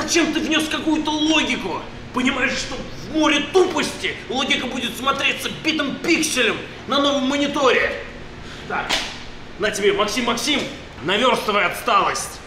Зачем? Ты внес какую-то логику? Понимаешь, что в море тупости логика будет смотреться битым пикселем на новом мониторе. Так, на тебе, Максим Максим, наверстывай отсталость.